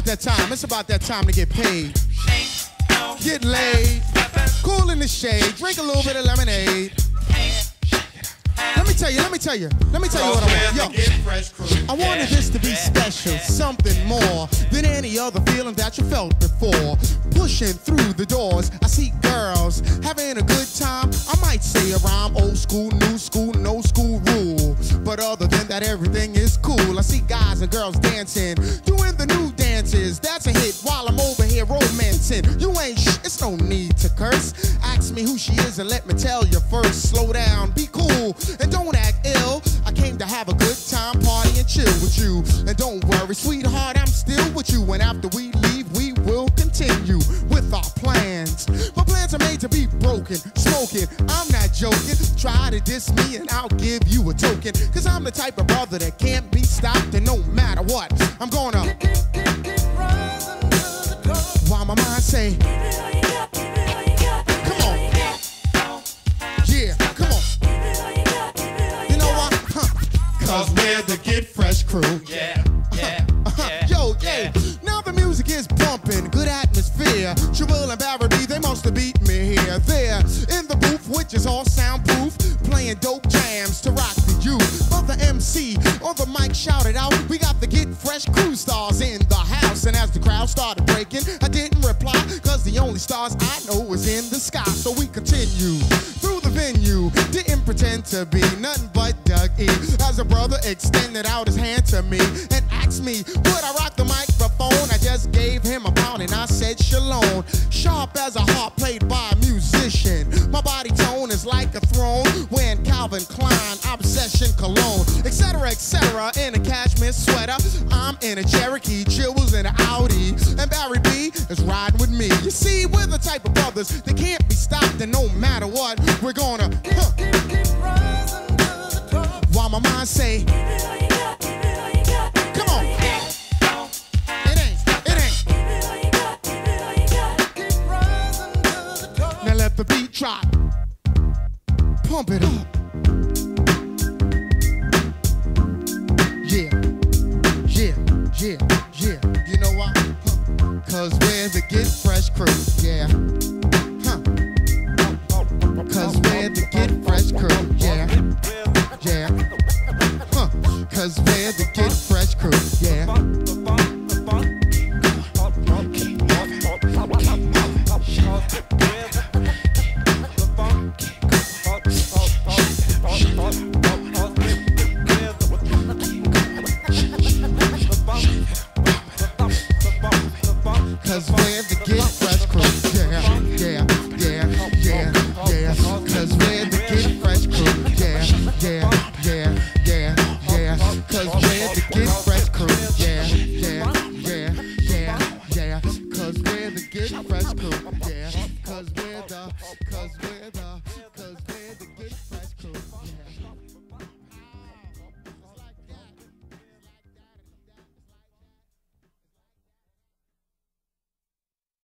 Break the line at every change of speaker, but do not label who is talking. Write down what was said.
about that time. It's about that time to get paid. Get laid. Cool in the shade. Drink a little bit of lemonade. Let me tell you, let me tell you, let me tell you what I want. Yo, I wanted this to be special, something more than any other feeling that you felt before. Pushing through the doors, I see girls having a good time. I might say a rhyme, old school, new school, no school rule. But other than that, everything is cool. I see guys and girls dancing, doing the new dances. That's a hit while I'm over here romancing. You ain't sh, it's no need to curse. Ask me who she is and let me tell you first. Slow down, be cool, and don't act ill. I came to have a good time, party and chill with you. And don't worry, sweetheart, I'm still with you. And after we leave, we will continue broken, smoking. I'm not joking. Try to diss me and I'll give you a token. Cause I'm the type of brother that can't be stopped. And no matter what, I'm gonna. While my mind say, come on. Yeah, come on. You know what? Huh. Cause we're the Get Fresh crew.
Yeah, yeah, uh yeah.
Yo, yeah. Now the music is bumping, good atmosphere. Trill and Barry they must have beat which is all soundproof, playing dope jams to rock the youth. But the MC on the mic shouted out, We got the Get Fresh crew stars in the house. And as the crowd started breaking, I didn't reply, cause the only stars I know was in the sky. So we continue through the venue, didn't pretend to be nothing but Doug E. As a brother extended out his hand to me and asked me, would I rock the microphone? I just gave him a pound and I said shalom. Sharp as a harp played by is like a throne when Calvin Klein, obsession cologne, etc., etc. In a cashmere sweater, I'm in a Cherokee, Chills in an Audi, and Barry Bee is riding with me. You see, we're the type of brothers that can't be stopped, and no matter what, we're gonna. Huh. While my mind say, come Pump it up. Yeah, yeah, yeah, yeah. You know why? Cause we're the Get Fresh crew. Yeah. Huh. Cause we're the Get Fresh crew. Yeah. Yeah. Huh. Cause we're the Get Fresh crew. Yeah. yeah. Cause we're the, cause we're the,